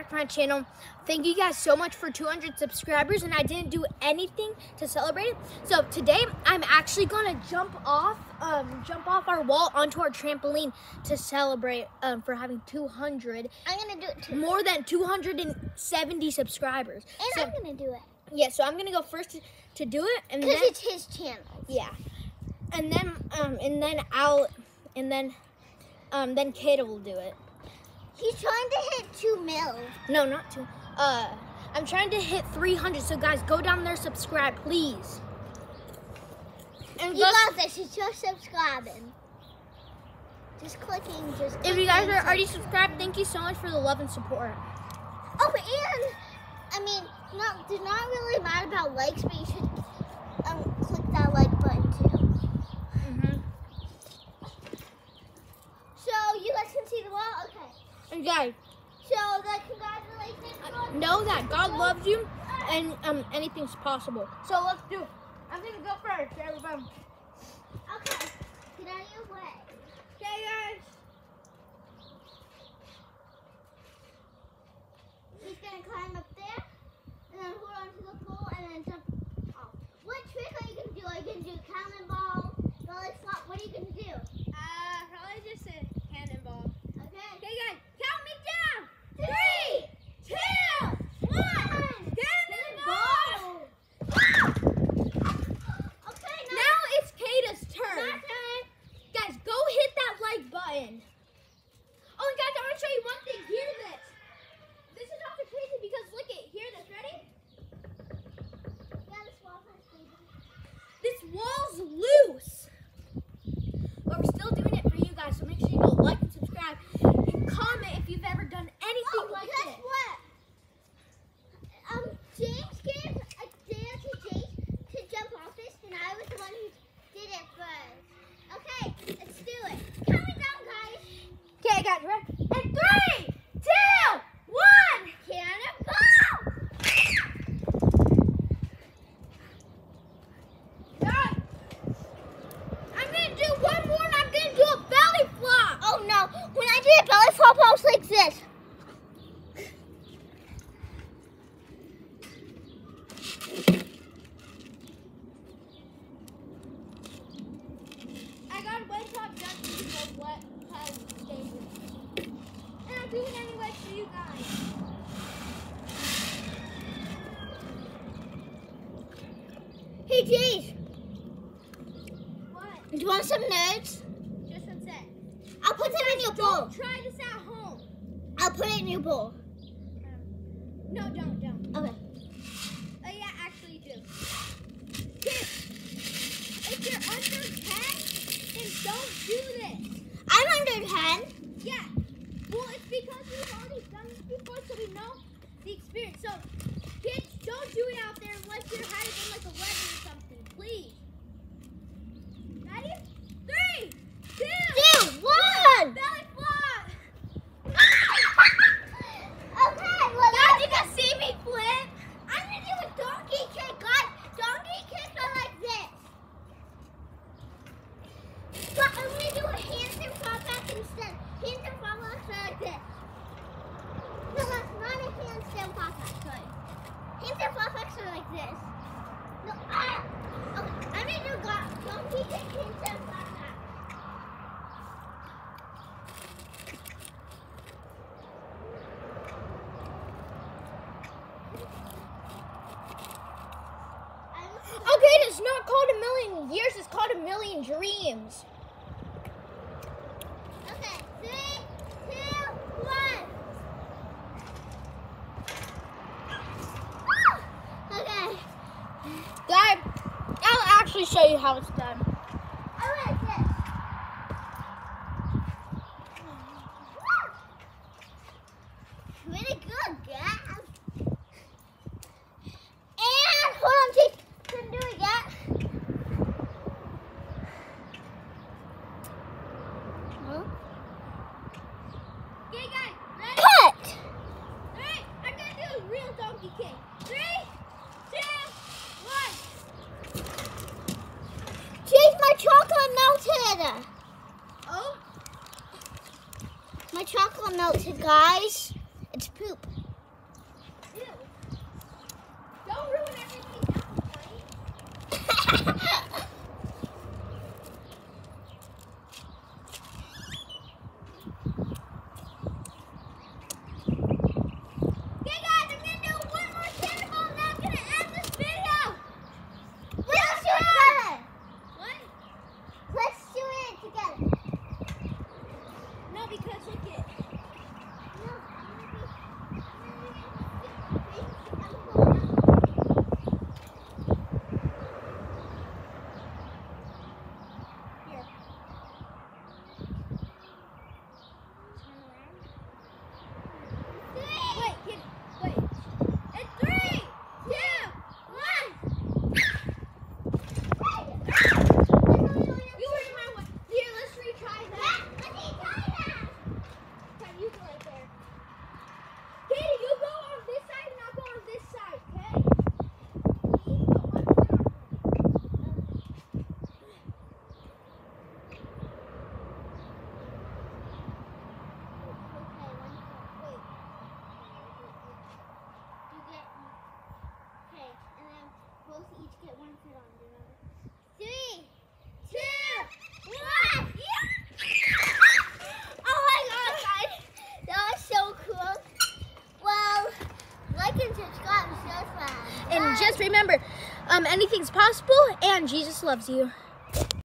back to my channel. Thank you guys so much for 200 subscribers and I didn't do anything to celebrate it. So today I'm actually gonna jump off, um, jump off our wall onto our trampoline to celebrate um, for having 200. I'm gonna do it too. More than 270 subscribers. And so, I'm gonna do it. Yeah, so I'm gonna go first to, to do it and Because then it's his channel. yeah, and then um and then I'll and then um then Kayda will do it. He's trying to hit two mil. No, not two. Uh, I'm trying to hit 300. So guys, go down there, subscribe, please. And You guys, got this. It's just subscribing. Just clicking. Just. if you guys are already subscribed, thank you so much for the love and support. Oh, and I mean, not does not really mad about likes, but you should um click that like button too. Mm-hmm. So you guys can see the wall. Okay. Guys, So the congratulations. uh, know that God loves you, and um anything's possible. So let's do. it. I'm gonna go first, everybody. Okay. Get out of your way. Okay, guys. He's gonna climb up there, and then hold on to the pole, and then jump off. What trick are you gonna do? Are you gonna do cannonball, belly flop? What are you gonna do? Uh, probably just a cannonball. Okay. Okay, guys, count me down. Three, two, one. Cannonball! Okay, Now it's Kayda's turn. my turn. Guys, go hit that like button. Oh, and guys, I want to show you one thing. Hear this. This is also crazy because look at hear this. Ready? Yeah, this wall has baby. This wall's loose. But we're still doing it for you guys, so make sure you go like and subscribe and comment if you've ever done anything Oh, like guess this. what? Um, James gave a dare to James to jump off this, and I was the one who did it first. Okay, let's do it. Count me down, guys. Okay, guys, ready? And three, two, one. Cannonball! Guys, I'm gonna do one more, and I'm gonna do a belly flop. Oh no! When I did a belly flop, I was like this. I got way top done because what has dangerous. And I'm doing it anyway for you guys. Hey, Jace, What? do you want some nerds? Just one sec. I'll put them in your bowl. Don't try this at home. I'll put it in your bowl. Um, no, don't, don't. Okay. Oh yeah, actually do. Kid, if you're under 10, then don't do this. I'm under 10. Yeah. Well, it's because we've already done this before, so we know the experience. So, kids, don't do it out there unless you're hiding in like a wedding or something, please. Ready? Three, two, Two, one. belly flop. okay, well, Guys, that's you can see me flip. I'm gonna do a donkey kick, guys. Donkey kicks are like this. But I'm gonna do a handstand flop back instead. Handstand flop backs are like this. No, that's not a handstand flop back, sorry. Handstand flop backs are like this. No, ah! Okay, I'm gonna do go- donkey kick handstand flop back. I'm Okay, it's not called a million years, it's called a million dreams. Okay, three, two, one. Ah! Okay. Guys, I'll actually show you how it's done. Monkey King. Three, two, one. Chase, my chocolate melted. Oh. My chocolate melted, guys. It's poop. Ew. Don't ruin everything else, buddy. Together. Each get one foot on, remember? Three, two, one. oh my god, guys. That was so cool. Well, like and subscribe. And just remember, um, anything's possible, and Jesus loves you.